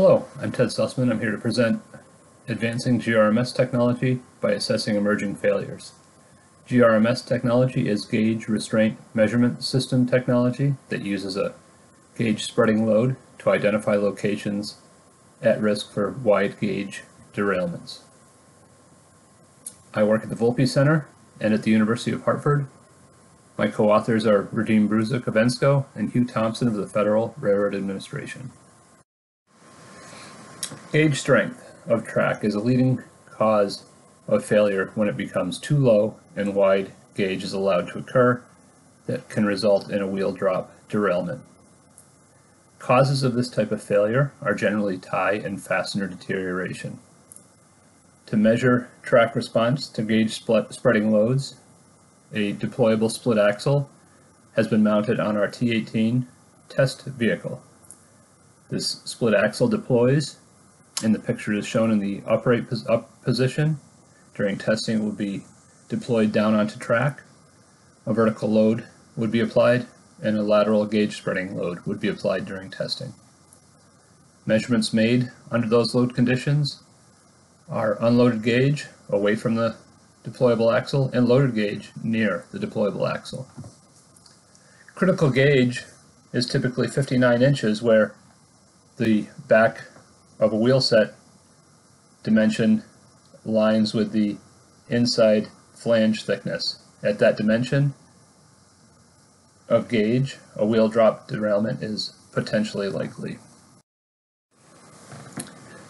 Hello, I'm Ted Sussmann. I'm here to present Advancing GRMS Technology by Assessing Emerging Failures. GRMS technology is gauge restraint measurement system technology that uses a gauge spreading load to identify locations at risk for wide gauge derailments. I work at the Volpe Center and at the University of Hartford. My co-authors are Radim Bruzek of ENSCO and Hugh Thompson of the Federal Railroad Administration. Gauge strength of track is a leading cause of failure when it becomes too low and wide gauge is allowed to occur that can result in a wheel drop derailment. Causes of this type of failure are generally tie and fastener deterioration. To measure track response to gauge spreading loads, a deployable split axle has been mounted on our T18 test vehicle. This split axle deploys and the picture is shown in the upright pos up position. During testing it will be deployed down onto track. A vertical load would be applied and a lateral gauge spreading load would be applied during testing. Measurements made under those load conditions are unloaded gauge away from the deployable axle and loaded gauge near the deployable axle. Critical gauge is typically 59 inches where the back of a wheel set dimension lines with the inside flange thickness. At that dimension of gauge, a wheel drop derailment is potentially likely.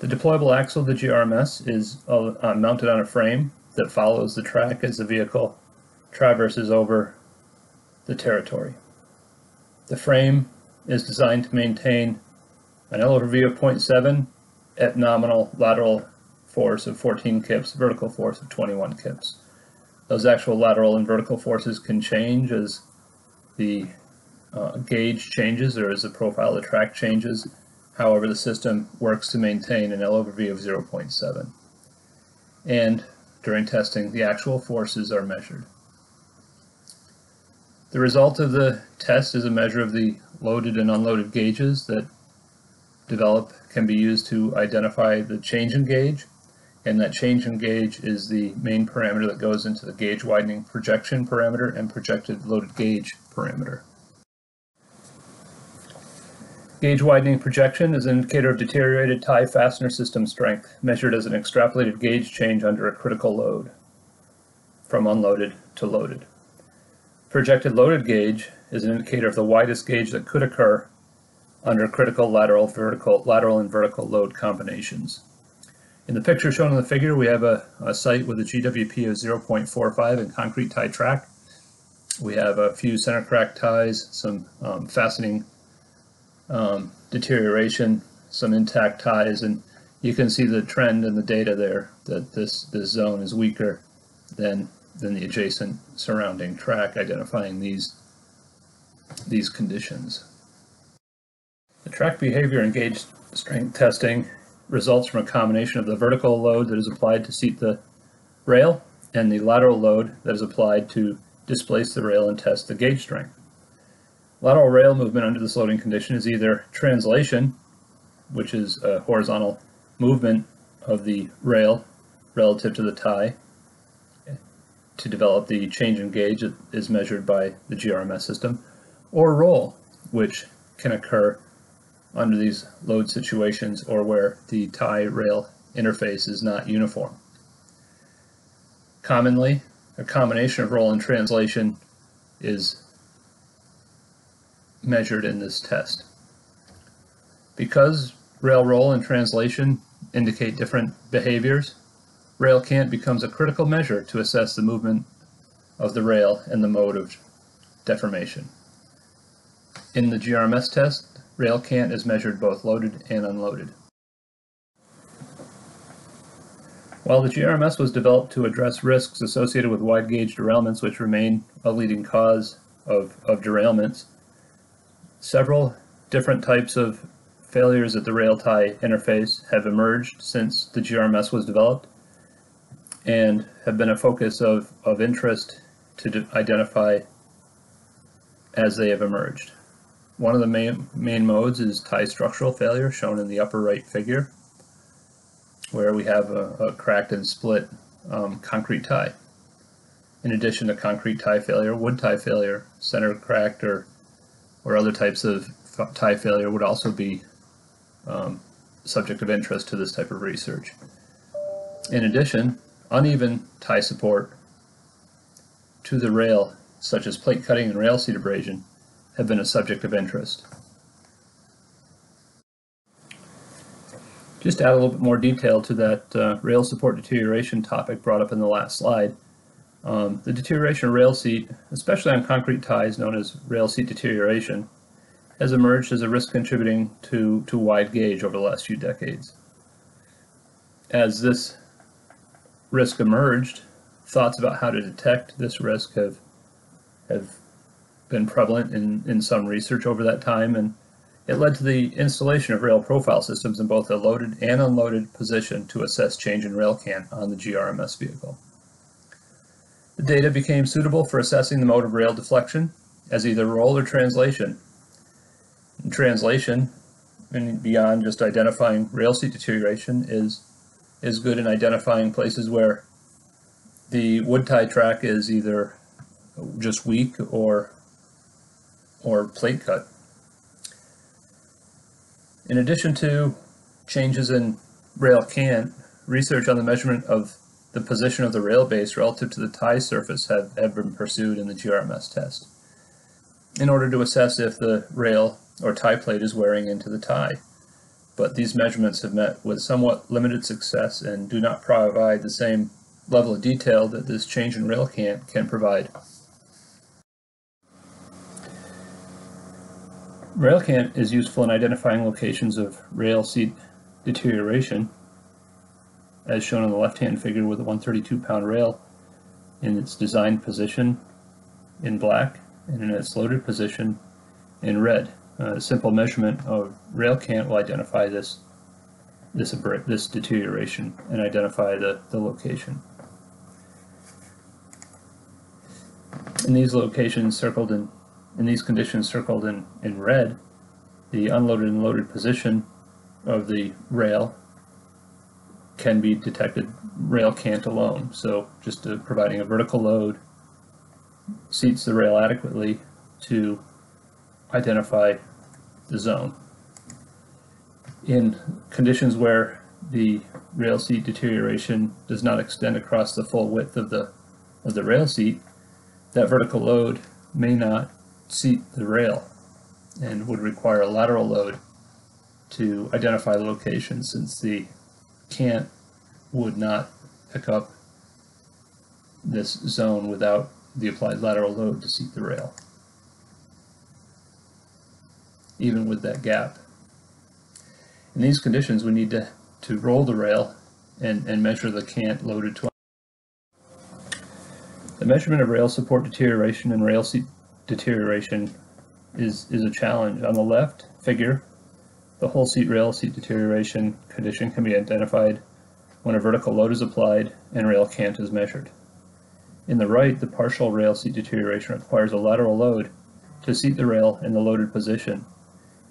The deployable axle of the GRMS is uh, mounted on a frame that follows the track as the vehicle traverses over the territory. The frame is designed to maintain an LOV of 0.7 at nominal lateral force of 14 kips, vertical force of 21 kips. Those actual lateral and vertical forces can change as the uh, gauge changes or as the profile of the track changes. However, the system works to maintain an L over V of 0.7. And during testing, the actual forces are measured. The result of the test is a measure of the loaded and unloaded gauges that develop can be used to identify the change in gauge and that change in gauge is the main parameter that goes into the gauge widening projection parameter and projected loaded gauge parameter. Gauge widening projection is an indicator of deteriorated tie fastener system strength measured as an extrapolated gauge change under a critical load from unloaded to loaded. Projected loaded gauge is an indicator of the widest gauge that could occur under critical lateral, vertical, lateral and vertical load combinations. In the picture shown in the figure, we have a, a site with a GWP of 0.45 and concrete tie track. We have a few center crack ties, some um, fastening um, deterioration, some intact ties, and you can see the trend in the data there that this, this zone is weaker than, than the adjacent surrounding track, identifying these, these conditions. The track behavior and gauge strength testing results from a combination of the vertical load that is applied to seat the rail and the lateral load that is applied to displace the rail and test the gauge strength. Lateral rail movement under this loading condition is either translation, which is a horizontal movement of the rail relative to the tie to develop the change in gauge that is measured by the GRMS system, or roll, which can occur under these load situations or where the tie rail interface is not uniform. Commonly, a combination of roll and translation is measured in this test. Because rail roll and translation indicate different behaviors, rail cant becomes a critical measure to assess the movement of the rail and the mode of deformation. In the GRMS test, Rail cant is measured both loaded and unloaded. While the GRMS was developed to address risks associated with wide gauge derailments, which remain a leading cause of, of derailments, several different types of failures at the rail tie interface have emerged since the GRMS was developed and have been a focus of, of interest to identify as they have emerged. One of the main, main modes is tie structural failure, shown in the upper right figure, where we have a, a cracked and split um, concrete tie. In addition to concrete tie failure, wood tie failure, center cracked or, or other types of tie failure would also be um, subject of interest to this type of research. In addition, uneven tie support to the rail, such as plate cutting and rail seat abrasion, have been a subject of interest. Just to add a little bit more detail to that uh, rail support deterioration topic brought up in the last slide, um, the deterioration of rail seat, especially on concrete ties known as rail seat deterioration, has emerged as a risk contributing to, to wide gauge over the last few decades. As this risk emerged, thoughts about how to detect this risk have, have been prevalent in, in some research over that time, and it led to the installation of rail profile systems in both a loaded and unloaded position to assess change in rail cant on the GRMS vehicle. The data became suitable for assessing the mode of rail deflection as either roll or translation. In translation, and beyond just identifying rail seat deterioration, is, is good in identifying places where the wood tie track is either just weak or, or plate cut. In addition to changes in rail cant, research on the measurement of the position of the rail base relative to the tie surface have, have been pursued in the GRMS test in order to assess if the rail or tie plate is wearing into the tie. But these measurements have met with somewhat limited success and do not provide the same level of detail that this change in rail cant can provide. Rail cant is useful in identifying locations of rail seat deterioration as shown on the left-hand figure with a 132 pound rail in its designed position in black and in its loaded position in red. Uh, a simple measurement of rail cant will identify this this this deterioration and identify the, the location. In these locations circled in in these conditions circled in, in red, the unloaded and loaded position of the rail can be detected rail cant alone. So just uh, providing a vertical load seats the rail adequately to identify the zone. In conditions where the rail seat deterioration does not extend across the full width of the of the rail seat, that vertical load may not seat the rail and would require a lateral load to identify the location since the cant would not pick up this zone without the applied lateral load to seat the rail, even with that gap. In these conditions, we need to, to roll the rail and, and measure the cant loaded to the measurement of rail support deterioration and rail seat deterioration is, is a challenge. On the left figure, the whole seat rail seat deterioration condition can be identified when a vertical load is applied and rail cant is measured. In the right, the partial rail seat deterioration requires a lateral load to seat the rail in the loaded position,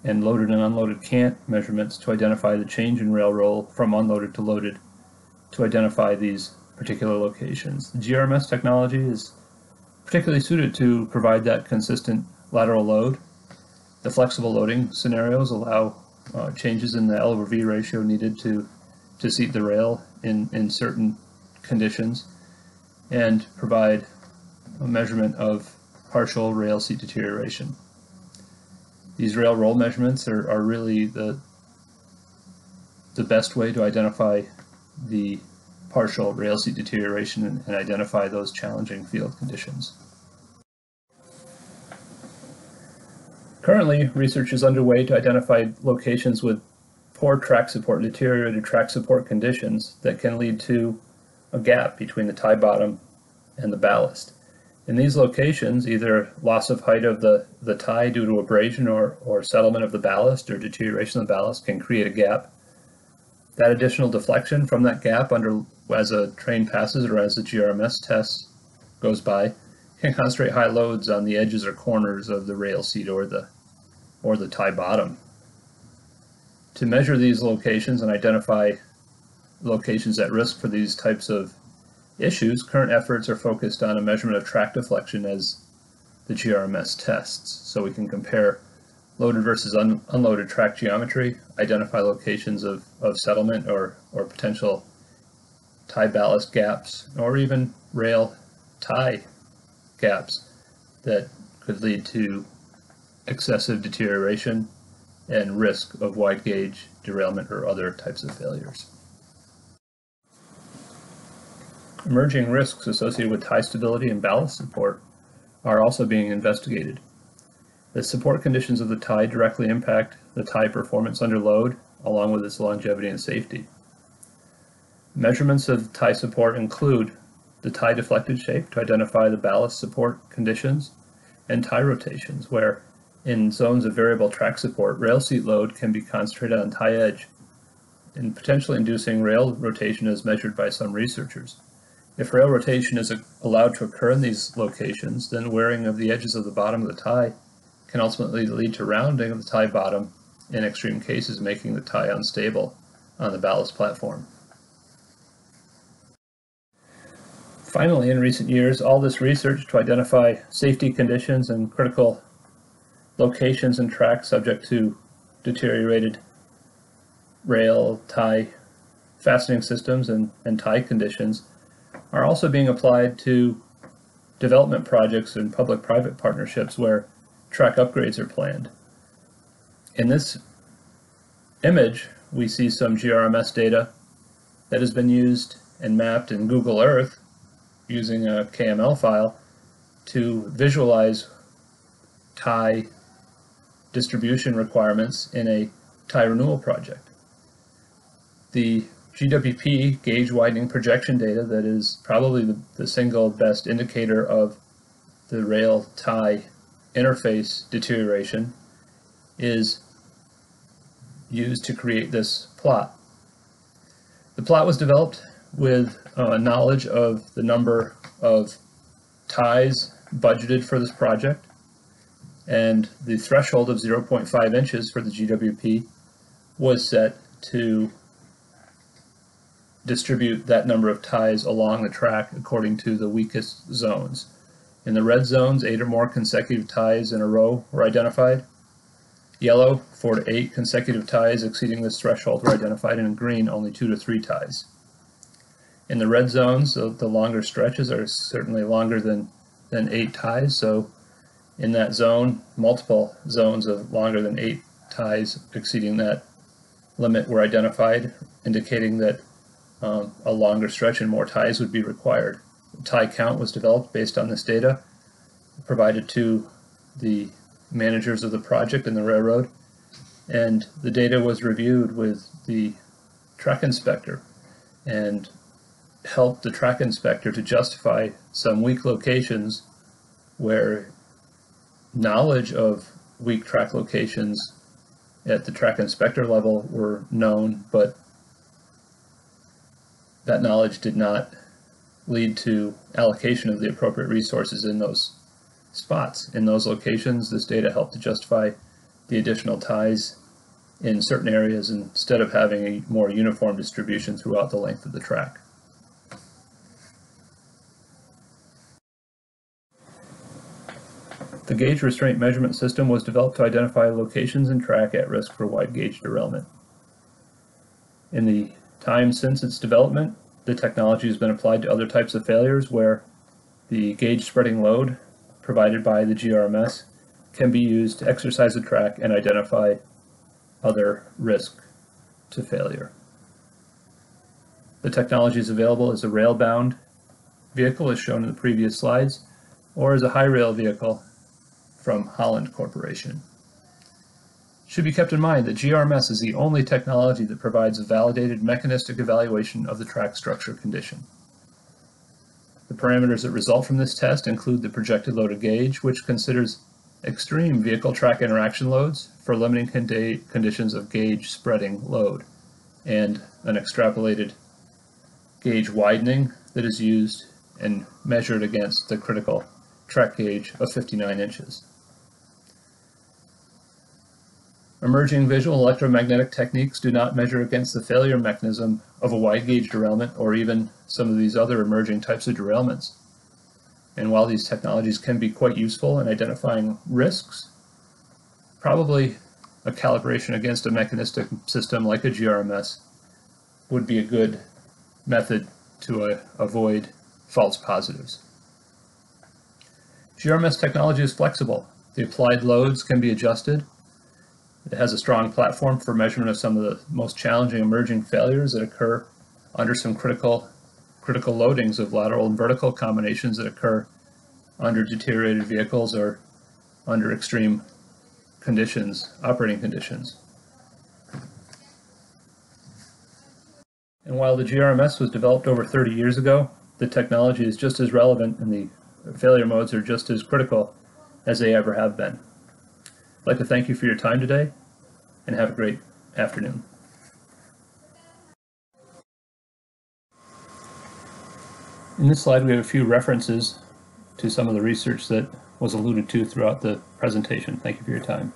and loaded and unloaded cant measurements to identify the change in rail roll from unloaded to loaded to identify these particular locations. The GRMS technology is particularly suited to provide that consistent lateral load. The flexible loading scenarios allow uh, changes in the L over V ratio needed to to seat the rail in, in certain conditions and provide a measurement of partial rail seat deterioration. These rail roll measurements are, are really the, the best way to identify the partial rail seat deterioration and, identify those challenging field conditions. Currently, research is underway to identify locations with poor track support, deteriorated track support conditions that can lead to a gap between the tie bottom and the ballast. In these locations, either loss of height of the, the tie due to abrasion or, or settlement of the ballast or deterioration of the ballast can create a gap. That additional deflection from that gap under as a train passes or as the GRMS test goes by can concentrate high loads on the edges or corners of the rail seat or the or the tie bottom. To measure these locations and identify locations at risk for these types of issues, current efforts are focused on a measurement of track deflection as the GRMS tests. So we can compare loaded versus un unloaded track geometry, identify locations of, of settlement or, or potential tie ballast gaps, or even rail tie gaps that could lead to excessive deterioration and risk of wide gauge derailment or other types of failures. Emerging risks associated with tie stability and ballast support are also being investigated. The support conditions of the tie directly impact the tie performance under load, along with its longevity and safety. Measurements of tie support include the tie deflected shape to identify the ballast support conditions, and tie rotations, where in zones of variable track support, rail seat load can be concentrated on tie edge, and potentially inducing rail rotation as measured by some researchers. If rail rotation is allowed to occur in these locations, then wearing of the edges of the bottom of the tie can ultimately lead to rounding of the tie bottom, in extreme cases making the tie unstable on the ballast platform. Finally, in recent years, all this research to identify safety conditions and critical locations and tracks subject to deteriorated rail, tie, fastening systems and, and tie conditions are also being applied to development projects and public-private partnerships where track upgrades are planned. In this image, we see some GRMS data that has been used and mapped in Google Earth using a KML file to visualize tie distribution requirements in a tie renewal project. The GWP gauge widening projection data that is probably the, the single best indicator of the rail tie interface deterioration is used to create this plot. The plot was developed with uh, knowledge of the number of ties budgeted for this project and the threshold of 0.5 inches for the GWP was set to distribute that number of ties along the track according to the weakest zones. In the red zones, eight or more consecutive ties in a row were identified. Yellow, four to eight consecutive ties exceeding this threshold were identified, and in green, only two to three ties. In the red zones, the, the longer stretches are certainly longer than, than eight ties, so in that zone, multiple zones of longer than eight ties exceeding that limit were identified, indicating that um, a longer stretch and more ties would be required tie count was developed based on this data provided to the managers of the project and the railroad. And the data was reviewed with the track inspector and helped the track inspector to justify some weak locations where knowledge of weak track locations at the track inspector level were known, but that knowledge did not lead to allocation of the appropriate resources in those spots. In those locations, this data helped to justify the additional ties in certain areas instead of having a more uniform distribution throughout the length of the track. The gauge restraint measurement system was developed to identify locations in track at risk for wide gauge derailment. In the time since its development, the technology has been applied to other types of failures where the gauge spreading load provided by the GRMS can be used to exercise the track and identify other risk to failure. The technology is available as a rail-bound vehicle as shown in the previous slides or as a high rail vehicle from Holland Corporation should be kept in mind that GRMS is the only technology that provides a validated mechanistic evaluation of the track structure condition. The parameters that result from this test include the projected loaded gauge, which considers extreme vehicle track interaction loads for limiting condi conditions of gauge spreading load, and an extrapolated gauge widening that is used and measured against the critical track gauge of 59 inches. Emerging visual electromagnetic techniques do not measure against the failure mechanism of a wide gauge derailment or even some of these other emerging types of derailments. And while these technologies can be quite useful in identifying risks, probably a calibration against a mechanistic system like a GRMS would be a good method to uh, avoid false positives. GRMS technology is flexible. The applied loads can be adjusted. It has a strong platform for measurement of some of the most challenging emerging failures that occur under some critical critical loadings of lateral and vertical combinations that occur under deteriorated vehicles or under extreme conditions, operating conditions. And while the GRMS was developed over 30 years ago, the technology is just as relevant and the failure modes are just as critical as they ever have been. I'd like to thank you for your time today and have a great afternoon. In this slide, we have a few references to some of the research that was alluded to throughout the presentation. Thank you for your time.